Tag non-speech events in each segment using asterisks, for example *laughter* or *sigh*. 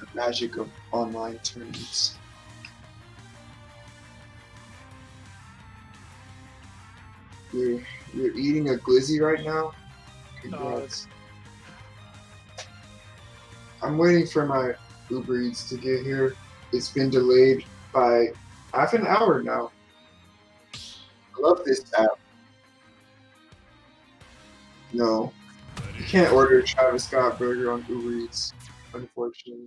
the magic of online tournaments. You're you're eating a glizzy right now. Congrats. Uh, I'm waiting for my Uber Eats to get here. It's been delayed by half an hour now. I love this app. No, can't order a Travis Scott burger on Uber Eats, unfortunately.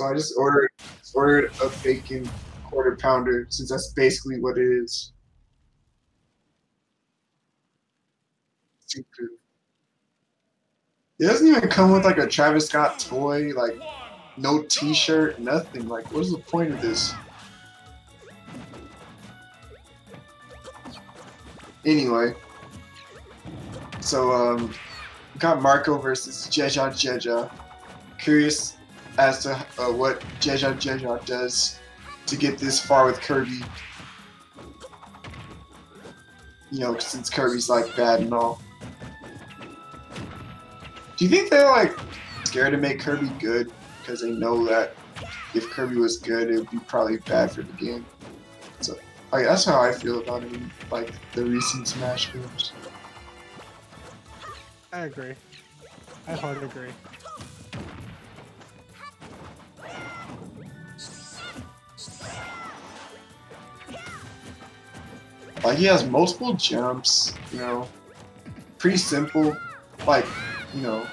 So I just ordered ordered a bacon quarter pounder since that's basically what it is. It doesn't even come with like a Travis Scott toy, like no T-shirt, nothing. Like, what is the point of this? Anyway, so um, got Marco versus Jeja Jeja. Curious as to uh, what Jeja Jeja does to get this far with Kirby. You know, since Kirby's like bad and all. Do you think they're like scared to make Kirby good because they know that if Kirby was good, it would be probably bad for the game? So, like, that's how I feel about it like the recent Smash games. I agree. I hard agree. Like he has multiple jumps, you know, pretty simple. Like, you know,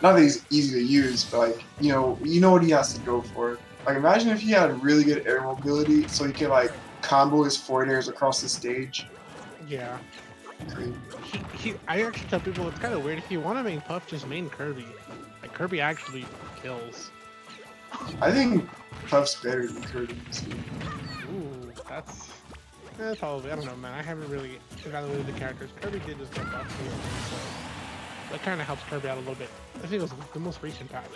not that he's easy to use, but like, you know, you know what he has to go for. Like, imagine if he had really good air mobility, so he could like combo his forward airs across the stage. Yeah. He, he, I actually tell people it's kind of weird. If you want to main Puff, just main Kirby. Like Kirby actually kills. I think Puff's better than Kirby. in this game. Ooh, that's. Eh, probably. I don't know, man. I haven't really evaluated the characters. Kirby did just get buffed here, so that kind of helps Kirby out a little bit. I think it was the most recent patch.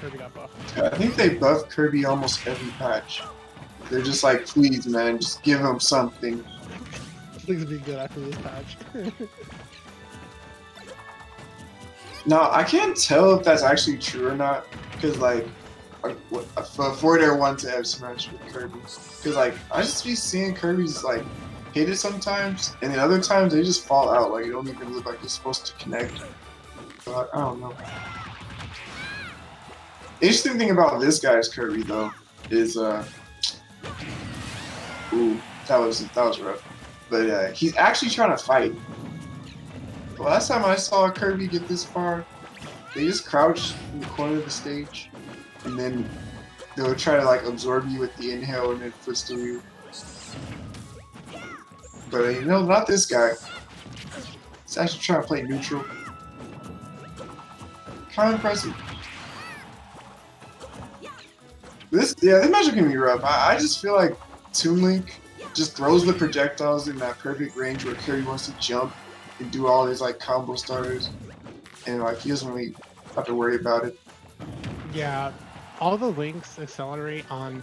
Kirby got buffed. I think they buff Kirby almost every patch. They're just like, please, man, just give him something. Things will be good after this patch. *laughs* No, I can't tell if that's actually true or not, because like, what- for air one to have smash with Kirby, because like I just be seeing Kirby's like hit it sometimes, and then other times they just fall out. Like it don't even look like it's supposed to connect. But I don't know. Interesting thing about this guy's Kirby though is uh, ooh, that was that was rough. But uh, he's actually trying to fight. The last time I saw Kirby get this far, they just crouch in the corner of the stage, and then they'll try to like absorb you with the inhale and then footstool you. But uh, you know, not this guy. He's actually trying to play neutral. Kind of impressive. This, yeah, this matchup can be rough. I, I just feel like Toon Link just throws the projectiles in that perfect range where Kirby wants to jump and do all his like combo starters, and like he doesn't really have to worry about it. yeah, all the links accelerate on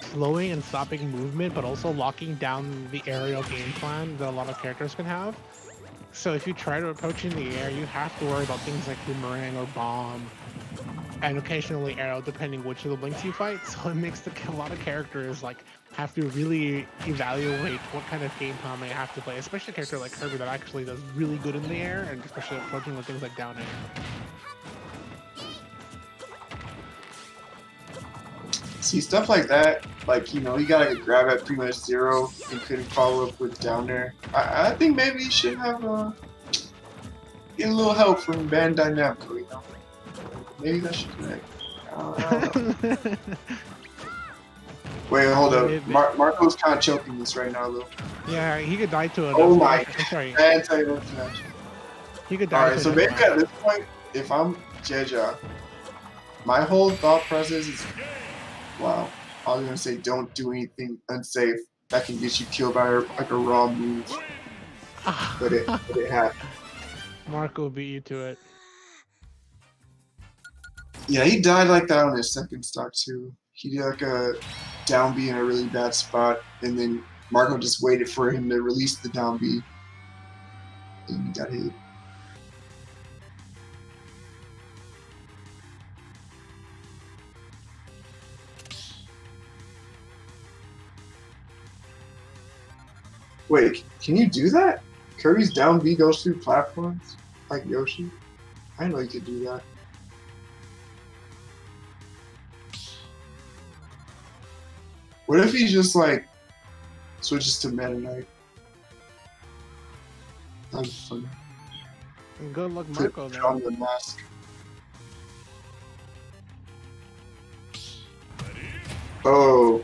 slowing and stopping movement, but also locking down the aerial game plan that a lot of characters can have. So if you try to approach in the air, you have to worry about things like boomerang or bomb, and occasionally arrow, depending which of the links you fight. *laughs* So it makes the, a lot of characters like have to really evaluate what kind of game plan they have to play, especially a character like Kirby that actually does really good in the air, and especially approaching with things like down air. See stuff like that, like you know, you gotta grab at pretty much zero and couldn't follow up with down air. I, I think maybe you should have uh, get a little help from Bandai Namco. You know, maybe that should connect. I don't- I don't know. Wait, hold up. Mar- Marco's kind of choking this right now, though. yeah, he could die to it. Oh my I'm sorry. He could die Alright, to so maybe at this point, if I'm Jeja, my whole thought process is, wow, I was gonna say don't do anything unsafe that can get you killed by like a raw move, ah. but it, but it happened. Marco beat you to it. Yeah, he died like that on his second stock too. He did like uh, a down B in a really bad spot, and then Marco just waited for him to release the down B, and he got hit. Wait, can you do that? Kirby's down B goes through platforms like Yoshi? I know you could do that. What if he just like switches to Meta Knight? That'd be funny. And good luck, Marco. put on the mask. Oh,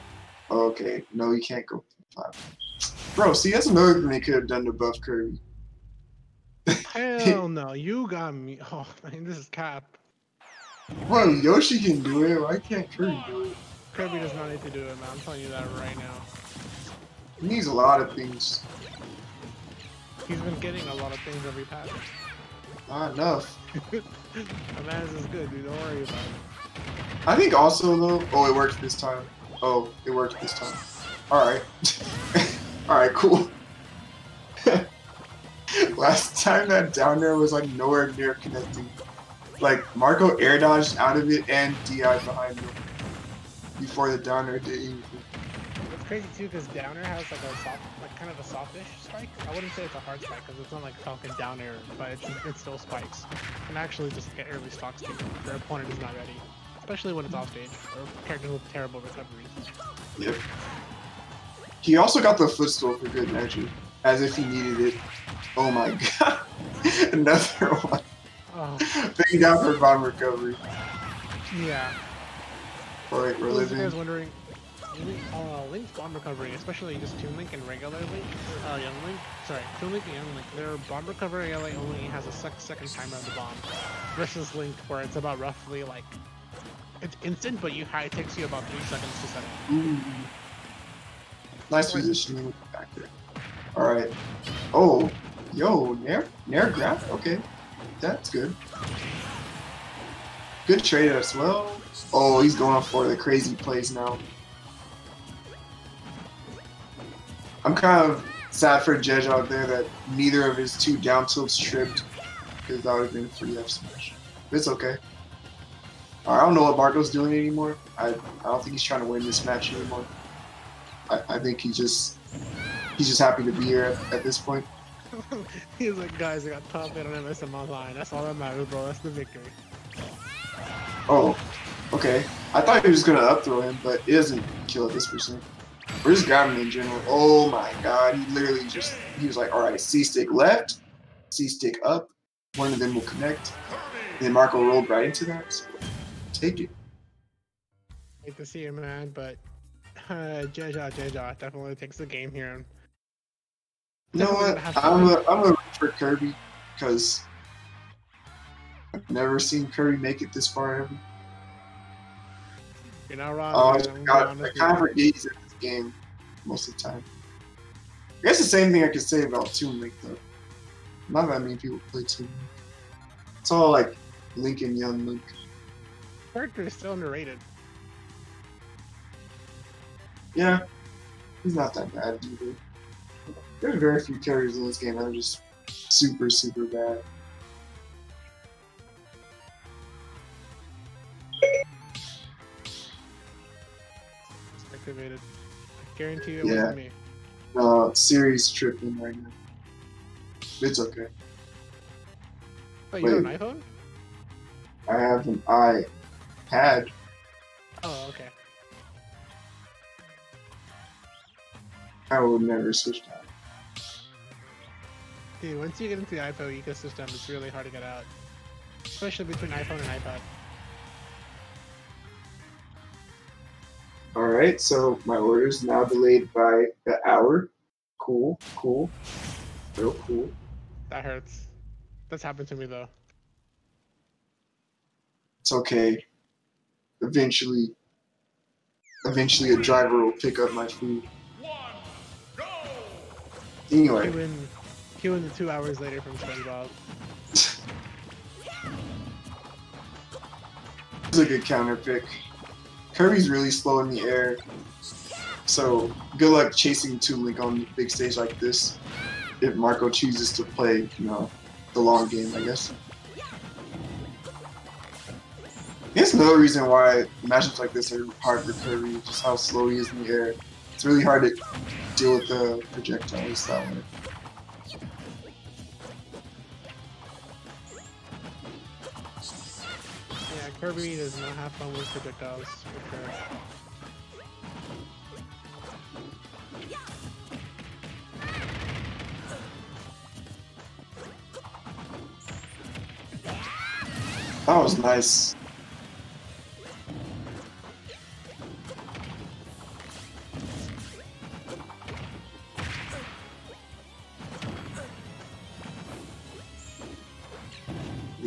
okay. No, you can't go platform. Bro, see, that's another thing they could have done to buff Kirby. *laughs* Hell no, you got me. Oh, man, this is cap. Bro, Yoshi can do it. Why can't Kirby do it? Kirby does not need to do it, man. I'm telling you that right now. He needs a lot of things. He's been getting a lot of things every patch. Not enough. *laughs* Man is good, dude. Don't worry about it. I think also though. Oh, it worked this time. Oh, it worked this time. All right. *laughs* All right, cool. *laughs* Last time that down air was like nowhere near connecting. Like Marco air dodged out of it and DI behind him before the down air did anything. It's crazy too, because down air has like a soft, like kind of a softish spike. I wouldn't say it's a hard spike, because it's not like Falcon down air, but it's, it still spikes. And actually just get early stocks too. Their opponent is not ready. Especially when it's off stage, or characters with terrible recoveries. Yep. He also got the footstool for good measure, as if he needed it. Oh my *laughs* god. Another one. Oh, Picking down for bomb recovery. yeah. Alright, we're For those of you guys wondering, uh, Link's bomb recovery, especially just Toon Link and regular Link, uh, Young Link, sorry, Toon Link and Young Link, their bomb recovery LA only has a sec second timer on the bomb, versus Link where it's about roughly like, it's instant, but you it takes you about three seconds to set it. Ooh. Nice positioning back there. Alright. Oh, yo, Nair, Nair grab? Okay. That's good. Good trade as well. Oh, he's going for the crazy plays now. I'm kind of sad for Jej out there that neither of his two down tilts tripped. Because that would have been a free F smash. But it's okay. I don't know what Marco's doing anymore. I, I don't think he's trying to win this match anymore. I, I think he just he's just happy to be here at, at this point. *laughs* He's like, guys, I got top eight on MSM online. That's all that matters, bro. That's the victory. Oh, okay. I thought he was gonna up throw him, but it doesn't kill at this percent. We're just grabbing him in general. Oh my god, he literally just he was like, alright, C stick left, C stick up, one of them will connect. And then Marco rolled right into that. So take it. Hate to see it, man, but *laughs* uh, Jeja, Jeja definitely takes the game here. You know what? gonna have to I'm a I'm a root for Kirby because I've never seen Kirby make it this far ever. You're not wrong. Oh, I man. just I'm forgot. I kind of forget he's in this game most of the time. I guess the same thing I could say about Toon Link though. Not that many people play Toon Link. It's all like Link and Young Link. Character is still underrated. Yeah, he's not that bad either. There's very few characters in this game that are just super super bad. Activated. I guarantee it Yeah. wasn't me. Uh, Siri's tripping right now. It's okay. Wait, you're on Wait. iPhone? I have an iPad. Oh, okay. I will never switch that. Dude, once you get into the iPhone ecosystem, it's really hard to get out. Especially between iPhone and iPad. All right, so my order is now delayed by an hour. Cool, cool, real cool. That hurts. That's happened to me though. It's okay. Eventually, eventually a driver will pick up my food. Anyway, cue the two hours later from SpongeBob. it's *laughs* a good counter pick. Kirby's really slow in the air, so good luck chasing Toon Link on a big stage like this. If Marco chooses to play, you know, the long game, I guess. That's another reason why matchups like this are hard for Kirby, just how slow he is in the air. It's really hard to deal with the projectiles that way. Kirby does not have fun with projectiles for sure. That was nice.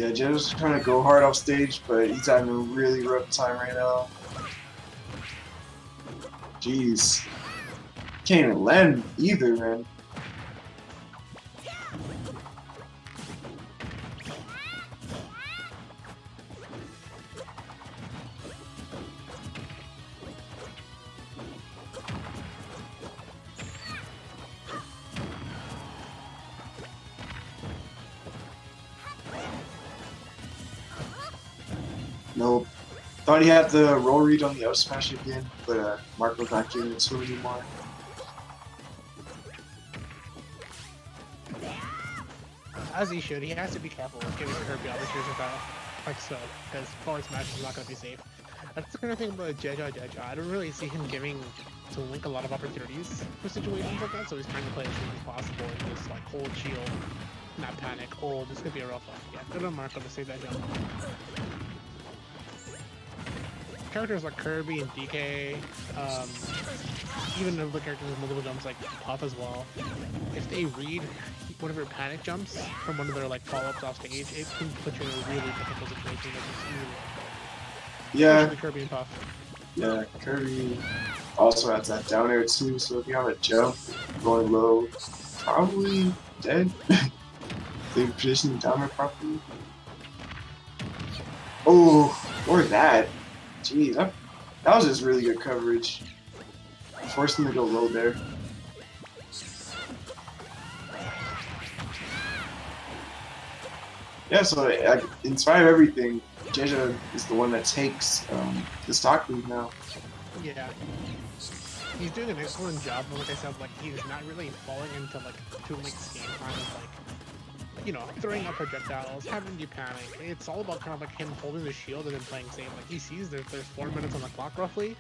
Yeah, Jen's trying to go hard off stage, but he's having a really rough time right now. Jeez. Can't even land either, man. Nope. Thought he had the roll read on the up smash again, but uh, Marco's not giving it to anymore. As he should, he has to be careful with giving Kirby opportunities with that, like so, because forward smash is not going to be safe. That's the kind of thing about Jeja Jeja. I don't really see him giving to Link a lot of opportunities for situations like that, so he's trying to play as safe as possible and just like hold shield, not panic. Oh, this could be a rough one. Yeah, good on Marco to save that jump. Characters like Kirby and DK, um, even other characters with multiple jumps like Puff as well, if they read one of your panic jumps from one of their like follow-ups off stage, it can put you in a really difficult situation. Really, Yeah, especially Kirby and Puff. yeah, Kirby also has that down air too, so if you have a jump going low, probably dead. *laughs* they position the down air properly. Oh, or that. Jeez, that, that was just really good coverage. Forced him to go low there. Yeah, so like, in spite of everything, Jeja is the one that takes um, the stock lead now. Yeah. He's doing an excellent job, but like I said, like he's not really falling into like Toon Link's game of like you know, throwing out projectiles, having you panic. It's all about kind of like him holding the shield and then playing safe. Like he sees that there's four minutes on the clock roughly,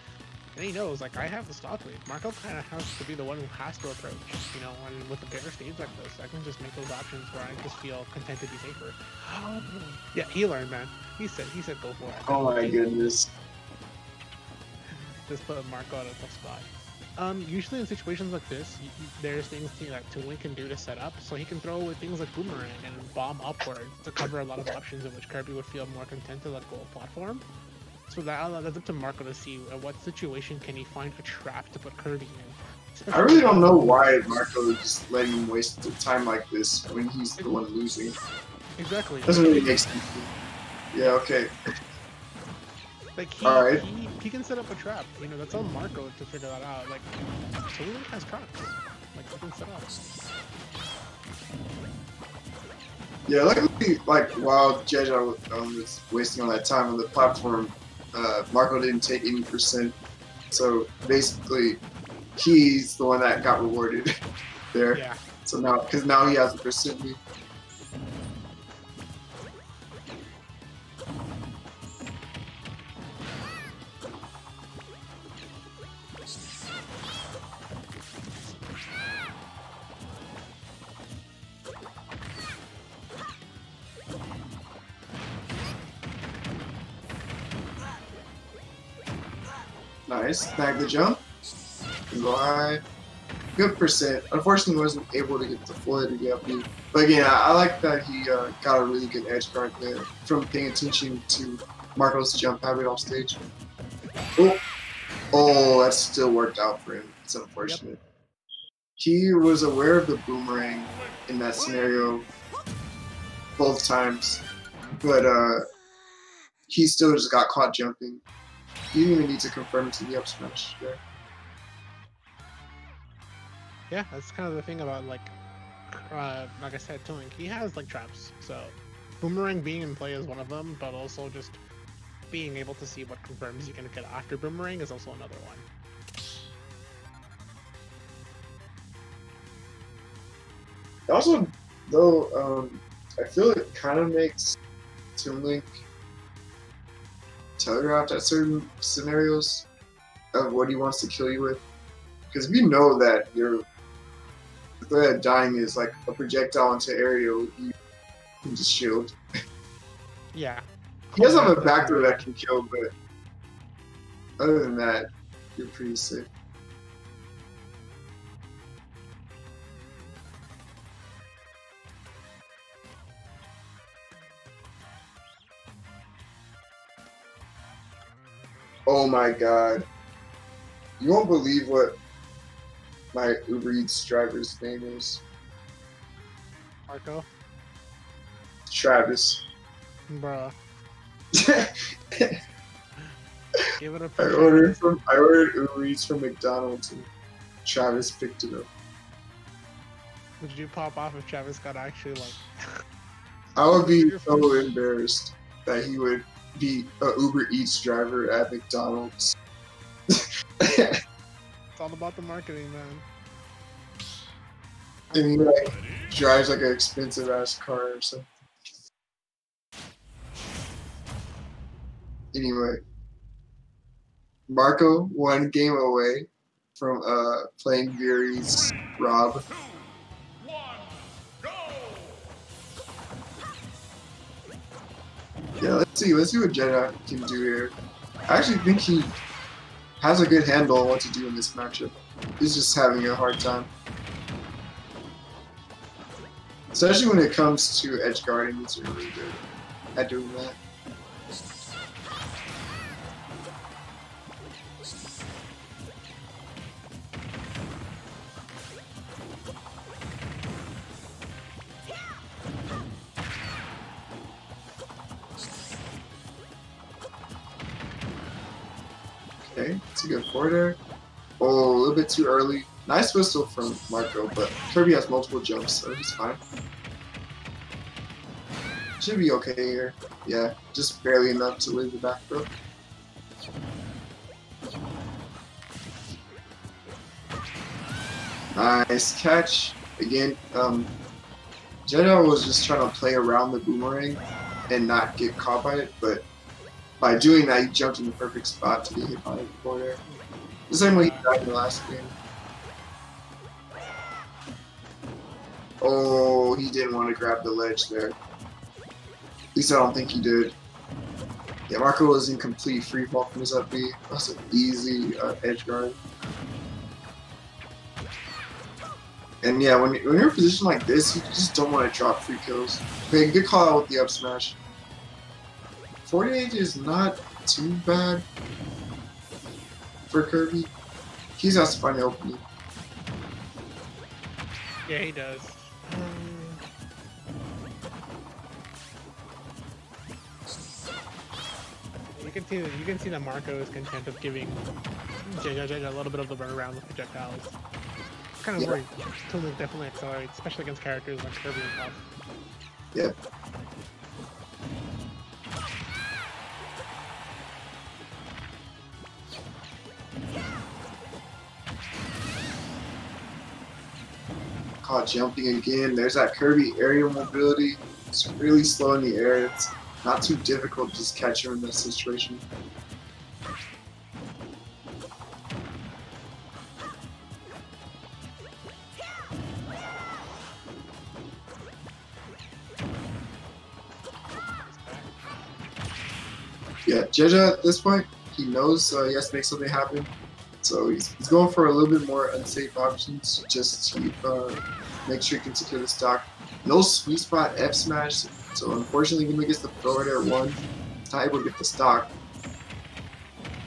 and he knows like I have the stock lead. Marco kind of has to be the one who has to approach. You know, and with a bigger stage like this, I can just make those options where I just feel content to be safer. *gasps* yeah, he learned, man. He said he said go for it. Oh my goodness. Just put Marco at a tough spot. Um, usually in situations like this, there's things to, that Toon Link can do to set up, so he can throw with things like Boomerang and Bomb Upward to cover a lot of options in which Kirby would feel more content to let go of platform. So that, that's up to Marco to see what situation can he find a trap to put Kirby in. I really don't know why Marco is just letting him waste time like this when he's the one losing. Exactly. Doesn't really make sense. Yeah, okay. Like he, Alright. he, he can set up a trap. You know, that's on Marco to figure that out. Like, Toon has traps. Like, he can set up. Yeah, luckily, like, while Jeja um, was wasting all that time on the platform, uh, Marco didn't take any percent. So basically, he's the one that got rewarded *laughs* there. Yeah. So now, because now he has the percent lead. Nice. Snag the jump. High. Good percent. Unfortunately, wasn't able to get the full to get up here. But again, I, I like that he uh, got a really good edge guard there from paying attention to Marco's jump habit off stage. Oh, oh, that still worked out for him. It's unfortunate. He was aware of the boomerang in that scenario both times, but uh, he still just got caught jumping. Didn't even need to confirm to the up smash there. Yeah, that's kind of the thing about like, uh, like I said, Toon Link. He has like traps, so Boomerang being in play is one of them, but also just being able to see what confirms you can get after Boomerang is also another one. Also, though, um, I feel it kind of makes Toon Link telegraphed at certain scenarios of what he wants to kill you with. Because we know that your threat of dying is like a projectile into aerial, you can just shield. *laughs* Yeah. He does have a back throw that can kill, but other than that, you're pretty safe. Oh my god. You won't believe what my Uber Eats driver's name is. Marco. Travis. Bruh. *laughs* Give it a I ordered from I ordered Uber Eats from McDonald's and Travis picked it up. Would you pop off if Travis got actually like I would be *laughs* so embarrassed that he would be a Uber Eats driver at McDonald's. it's all about the marketing, man. *laughs* and he like drives like an expensive ass car or something. Anyway, Marco one game away from uh playing Gary's Rob. Yeah, let's see. Let's see what Jedi can do here. I actually think he has a good handle on what to do in this matchup. He's just having a hard time. Especially when it comes to edge guarding, he's really good at doing that. Forward Oh, a little bit too early. Nice whistle from Marco, but Kirby has multiple jumps, so he's fine. Should be okay here. Yeah, just barely enough to leave the back throw. Nice catch. Again, um, Jedi was just trying to play around the boomerang and not get caught by it, but by doing that, he jumped in the perfect spot to be hit by the corner. The same way he died in the last game. Oh, he didn't want to grab the ledge there. At least I don't think he did. Yeah, Marco was in complete free fall from his up B. That's an easy uh, edge guard. And yeah, when, when you're in a position like this, you just don't want to drop free kills. Okay, good call out with the up smash. 48 is not too bad for Kirby. He just has to find the opening. Yeah, he does. You can see you can see that Marco is content of giving JJ a little bit of the runaround with projectiles. Kind of Yeah. where Link definitely accelerates, especially against characters like Kirby and Puff. Yep. Caught jumping again. There's that Kirby aerial mobility. It's really slow in the air. It's not too difficult to just catch her in this situation. Yeah, Jeja at this point, he knows uh, he has to make something happen. So he's, he's going for a little bit more unsafe options just to uh, make sure he can secure the stock. No sweet spot F smash, so unfortunately when he gets the forward air one, able to get the stock.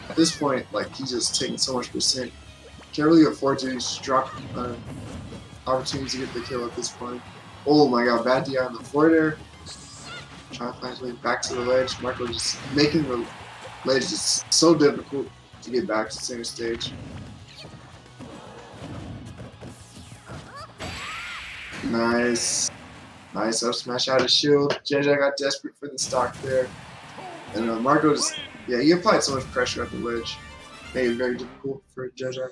At this point, like he's just taking so much percent. Can't really afford to drop uh, opportunities to get the kill at this point. Oh my god, bad DI on the forward air. Trying to find his way back to the ledge. Marco just making the ledge just so difficult to get back to center stage. Nice. Nice up smash out of shield. JJ got desperate for the stock there. And uh, Marco just, yeah, he applied so much pressure at the ledge. Made it very difficult for JJ.